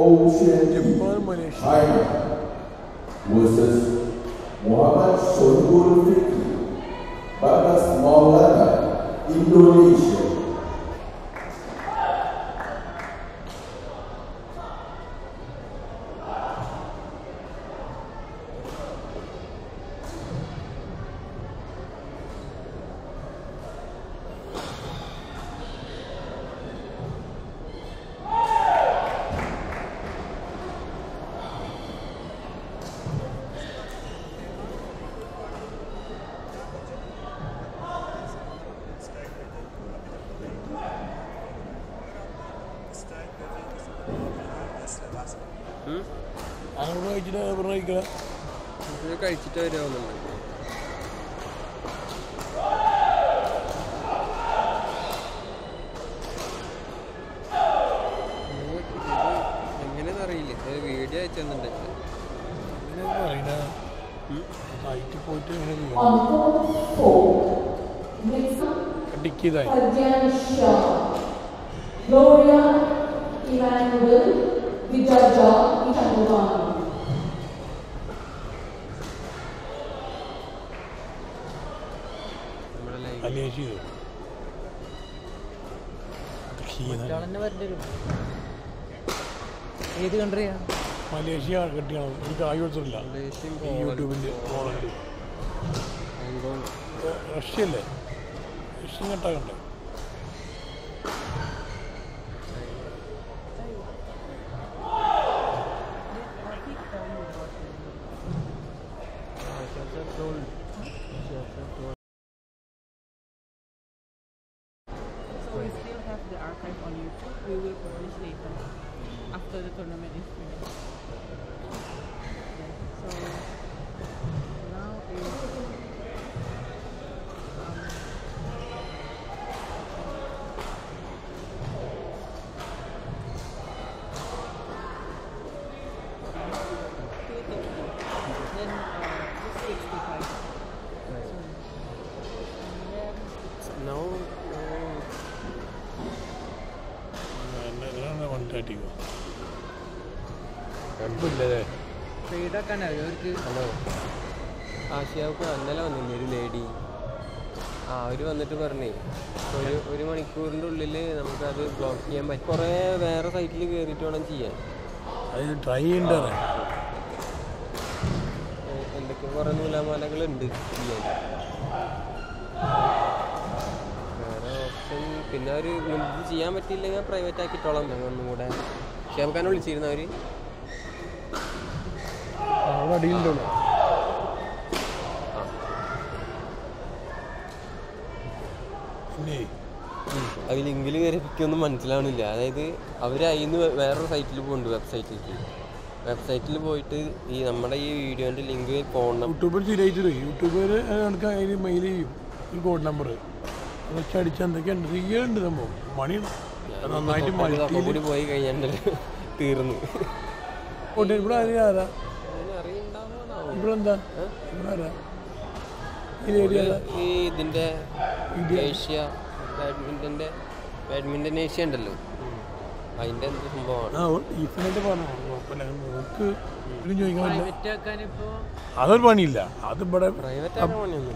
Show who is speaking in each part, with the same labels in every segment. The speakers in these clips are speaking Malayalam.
Speaker 1: OCND
Speaker 2: China versus Muhammad Sohibul Fikri, Bagas Maulana, Indonesia.
Speaker 1: അങ്ങോട്ട് കഴിച്ചിട്ട് കഴിക്കല
Speaker 3: ഇത് കഴിച്ചിട്ട് വരാവുന്നുണ്ട് എങ്ങനെയാന്ന് അറിയില്ല ഇത് വീഡിയോ അയച്ചു തന്നിട്ടുണ്ട്
Speaker 1: പറയണ സൈറ്റിൽ പോയിട്ട് ഇങ്ങനെ ചെയ്യും
Speaker 4: On court
Speaker 1: മലേഷ്യ ചെയ്തു
Speaker 5: ഏത് കൺട്രിയാ
Speaker 1: മലേഷ്യ കെട്ടിയാണ്.
Speaker 3: യൂട്യൂബിന്റെ
Speaker 1: റഷ്യ അല്ലേ റഷ്യൻ കെട്ടാകണ്ടേ
Speaker 5: So on YouTube. We will publish later after the tournament is finished. ആക്കാൻ അറിയാം അവർക്ക്
Speaker 3: ഹലോ. ആശയാവുക്ക് അന്നലെ വന്നില്ലേ ഒരു ലേഡി. ആ അവർ വന്നിട്ട് പറഞ്ഞേ ഒരു ഒരു മണിക്കൂറിന്റെ ഉള്ളിൽ നമുക്കത് ബ്ലോക്ക് ചെയ്യാൻ പറ്റും കുറേ വേറെ സൈറ്റിൽ കയറിയിട്ട് വേണം ചെയ്യാൻ.
Speaker 1: അതിന് ട്രൈ
Speaker 3: ഉണ്ട് എന്തൊക്കെ കുറേ നൂലാമാലകളുണ്ട് ചെയ്യാൻ. പിന്നെ അവർ മുൻപ് ചെയ്യാൻ പറ്റിയില്ലെങ്കിൽ പ്രൈവറ്റ് ആക്കിയിട്ടോളാം. ഞങ്ങൾ ഒന്നും കൂടെ. ഷേബ് വിളിച്ചിരുന്നു അവർ
Speaker 1: അതിൽ
Speaker 3: അത് ലിങ്കിൽ കയറിപ്പിക്കൊന്നും മനസ്സിലാവണില്ല. അതായത് അവർ അതിന്ന് വേറൊരു സൈറ്റിൽ പോകുന്നുണ്ട് വെബ്സൈറ്റിലേക്ക് വെബ്സൈറ്റിൽ പോയിട്ട് ഈ നമ്മുടെ ഈ വീഡിയോന്റെ ലിങ്ക് ഫോൺ നമ്പർ
Speaker 1: യൂട്യൂബിൽ എനിക്ക് മെയിൽ ചെയ്യും. ഈ കോഡ് നമ്പർ അതൊക്കെ അടിച്ച് എന്തൊക്കെയുണ്ട് ഉണ്ട് സംഭവം. മണി നന്നായിട്ട് മൾട്ടിയിൽ
Speaker 3: പോയി കഴിഞ്ഞാൽ തീർന്നു.
Speaker 1: ഇവിടെ ആരും ആരാ. ഇവിടെ എന്താ? ഇവിടെ ആരാ? ഈ
Speaker 3: ഇതിന്റെ ഏഷ്യ ബാഡ്മിന്റന്റെ ബാഡ്മിന്റൺ ഏഷ്യ ഉണ്ടല്ലോ. അതിന്റെ എന്ത് സംഭവമാണ്.
Speaker 1: അതൊരു പണിയില്ല. അത് ഇവിടെ ഒന്നുമില്ല.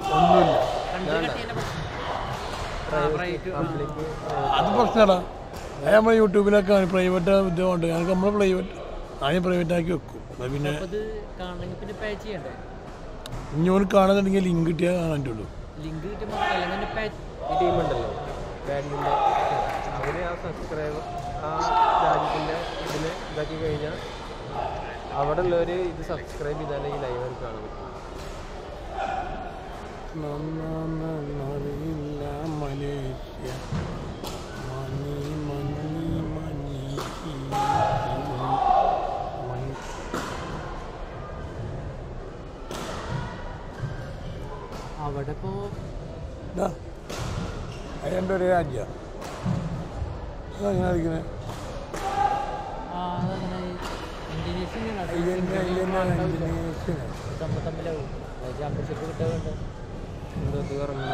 Speaker 1: അത് പ്രശ്നമാടാ അത് നമ്മൾ യൂട്യൂബിലൊക്കെ പ്രൈവറ്റ് ഉദ്യോഗമുണ്ട് ഞങ്ങൾക്ക് നമ്മൾ പ്രൈവറ്റ് ആദ്യം പ്രൈവറ്റ് ആക്കി വെക്കും. പിന്നെ
Speaker 5: ഇനി കാണണമെങ്കിൽ പിന്നെ പേ ചെയ്യണ്ടേ?
Speaker 1: ഇഞ്ഞോട് കാണുന്നുണ്ടെങ്കിൽ ലിങ്ക് കിട്ടിയാൽ കാണാൻ പറ്റുള്ളൂ.
Speaker 3: ആ സബ്സ്ക്രൈബ് ആ രാജ്യത്തിന്റെ ഇതിന് ഇതാക്കി കഴിഞ്ഞാൽ അവിടെ ഉള്ളവർ ഇത് സബ്സ്ക്രൈബ് ചെയ്താലേ ഈ ലൈവ് കാണാൻ പറ്റും
Speaker 1: നന്നറിയില്ല മലേഷ്യ മണി മണി മണി
Speaker 5: അവിടെ ഇപ്പോൾ
Speaker 1: ഇതാ അതിന്റെ ഒരു രാജ്യം അതെങ്ങനെ
Speaker 5: ഇന്തോനേഷ്യൻ
Speaker 1: ഇൻഡോനേഷ്യൻ
Speaker 5: തമ്മിൽ തമ്മിലാവും. ചാമ്പ്യൻഷിപ്പ് കിട്ടാറുണ്ട്
Speaker 3: എന്തോ ഇത് ഇറങ്ങി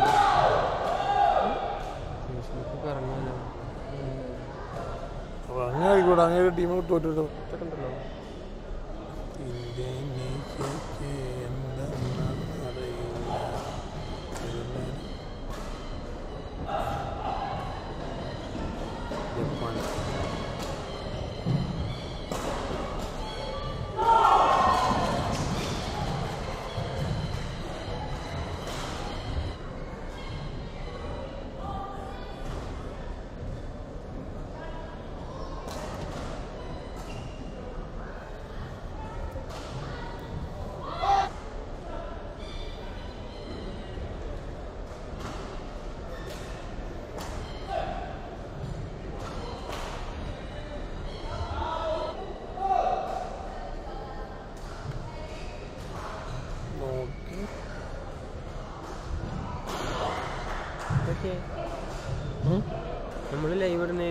Speaker 3: ഫേസ്ബുക്ക് ഇറങ്ങിയാലോ
Speaker 1: അങ്ങനെ ആയിക്കോട്ടെ അങ്ങനെ ടീം തോറ്റു
Speaker 3: ഇതൊക്കെ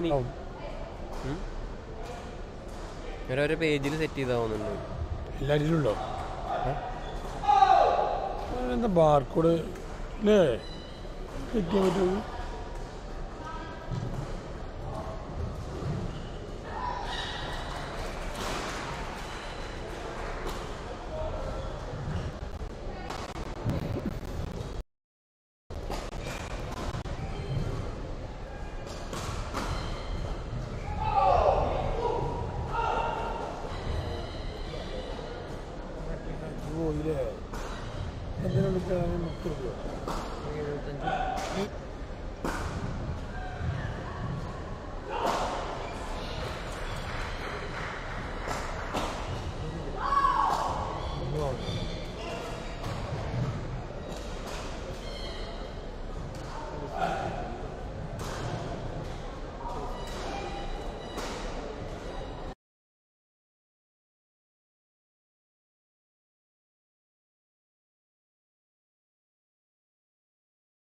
Speaker 3: ഇടുന്നതിന്
Speaker 1: ആവും.
Speaker 3: പേജിൽ സെറ്റ് ചെയ്താവുന്നുണ്ട്
Speaker 1: എല്ലാവരും ഉണ്ടോ? എന്താ ബാർക്കോഡ് അല്ലേ സെറ്റ് ചെയ്യാൻ പറ്റുമോ?